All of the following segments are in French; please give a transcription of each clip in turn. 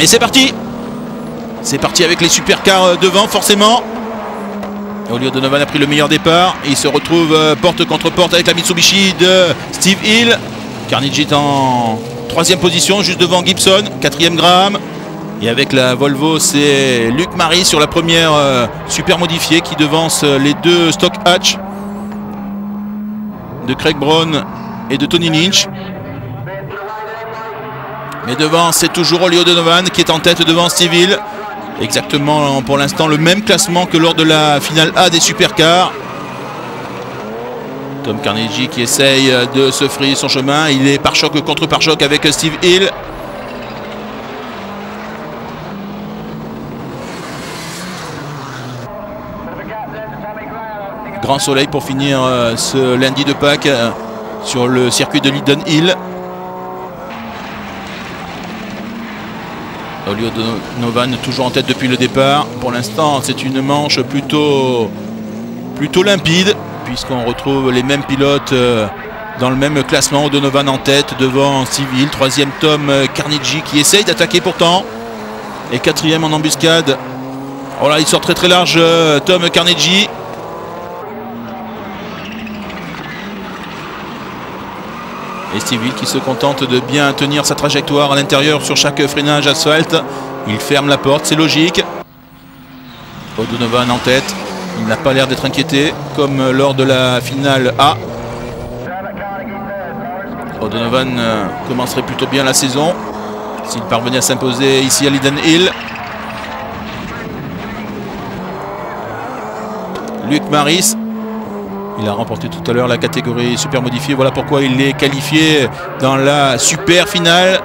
Et c'est parti C'est parti avec les supercars euh, devant, forcément. Olio Donovan a pris le meilleur départ. Il se retrouve euh, porte contre porte avec la Mitsubishi de Steve Hill. Carnegie est en troisième position, juste devant Gibson. Quatrième Graham. Et avec la Volvo, c'est Luc Marie sur la première euh, super modifiée qui devance les deux stock hatch de Craig Brown et de Tony Lynch. Mais devant, c'est toujours Olio Donovan qui est en tête devant Steve Hill. Exactement pour l'instant le même classement que lors de la finale A des supercars. Tom Carnegie qui essaye de se frayer son chemin. Il est par choc contre par choc avec Steve Hill. Grand soleil pour finir euh, ce lundi de Pâques euh, sur le circuit de Lydon Hill. Olio Donovan toujours en tête depuis le départ. Pour l'instant, c'est une manche plutôt, limpide, puisqu'on retrouve les mêmes pilotes euh, dans le même classement. Donovan en tête devant Civil. Troisième Tom Carnegie qui essaye d'attaquer pourtant. Et quatrième en embuscade. Oh là, il sort très très large Tom Carnegie. Et Steve Hill qui se contente de bien tenir sa trajectoire à l'intérieur sur chaque freinage asphalte. Il ferme la porte, c'est logique. O'Donovan en tête. Il n'a pas l'air d'être inquiété, comme lors de la finale A. O'Donovan euh, commencerait plutôt bien la saison. S'il parvenait à s'imposer ici à Liden Hill. Luc Maris il a remporté tout à l'heure la catégorie super modifiée. Voilà pourquoi il est qualifié dans la super finale.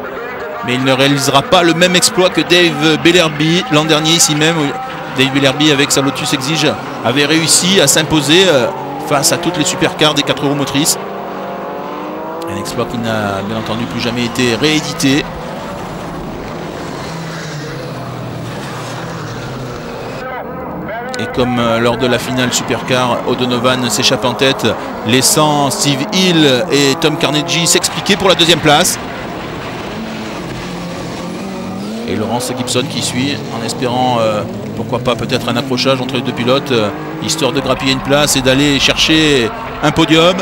Mais il ne réalisera pas le même exploit que Dave Bellerby l'an dernier ici même. Dave Bellerby avec sa Lotus Exige avait réussi à s'imposer euh, face à toutes les supercars des 4 roues motrices. Un exploit qui n'a bien entendu plus jamais été réédité. Et comme euh, lors de la finale Supercar, O'Donovan s'échappe en tête, laissant Steve Hill et Tom Carnegie s'expliquer pour la deuxième place. Et Laurence Gibson qui suit en espérant, euh, pourquoi pas peut-être un accrochage entre les deux pilotes, euh, histoire de grappiller une place et d'aller chercher un podium.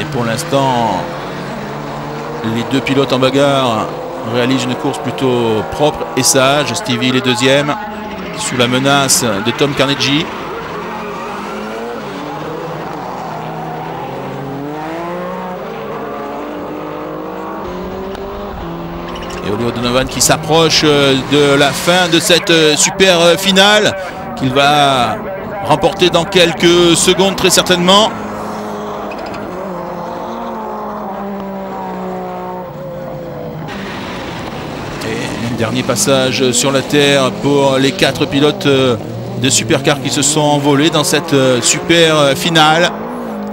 Et pour l'instant, les deux pilotes en bagarre réalise une course plutôt propre et sage. Stevie est deuxième sous la menace de Tom Carnegie. Et Olio Donovan qui s'approche de la fin de cette super finale qu'il va remporter dans quelques secondes très certainement. Dernier passage sur la terre pour les quatre pilotes euh, de supercar qui se sont envolés dans cette euh, super euh, finale.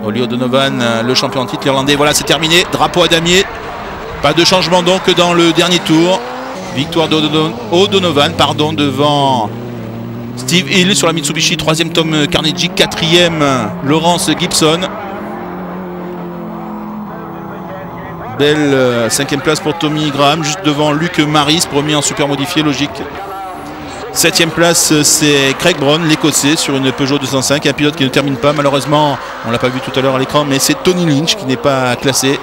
Olio Donovan, le champion titre irlandais. Voilà, c'est terminé. Drapeau à damier. Pas de changement donc dans le dernier tour. Victoire d'O'Donovan pardon, devant Steve Hill sur la Mitsubishi. Troisième Tom Carnegie. Quatrième Laurence Gibson. Belle euh, cinquième place pour Tommy Graham, juste devant Luc Maris, premier en super modifié, logique. Septième place, c'est Craig Brown, l'écossais, sur une Peugeot 205. Un pilote qui ne termine pas, malheureusement, on l'a pas vu tout à l'heure à l'écran, mais c'est Tony Lynch qui n'est pas classé.